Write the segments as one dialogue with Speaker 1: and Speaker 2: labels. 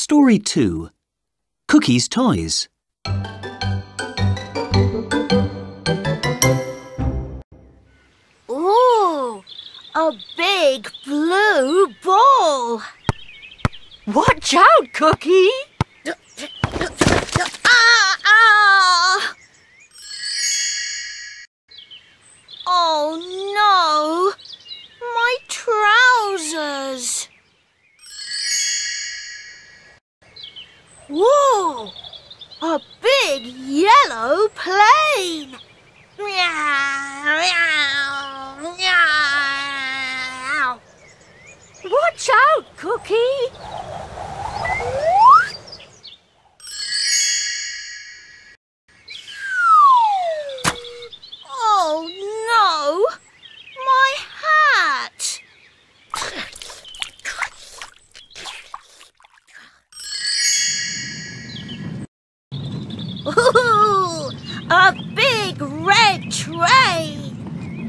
Speaker 1: Story 2 Cookie's Toys.
Speaker 2: Ooh, a big blue ball.
Speaker 3: Watch out, Cookie!
Speaker 2: Ah, ah. Oh no, Whoa, a big yellow plane. Meow, meow, meow.
Speaker 3: Watch out, Cookie!
Speaker 2: Ooh, a big red train!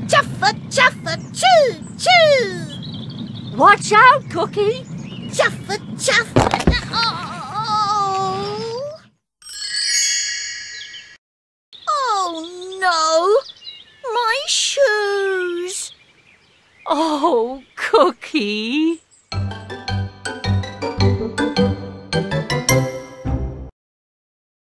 Speaker 2: Juffa, juffa, choo, choo!
Speaker 3: Watch out, Cookie!
Speaker 2: Juffa, juffa! Oh! Oh no! My shoes!
Speaker 3: Oh, Cookie!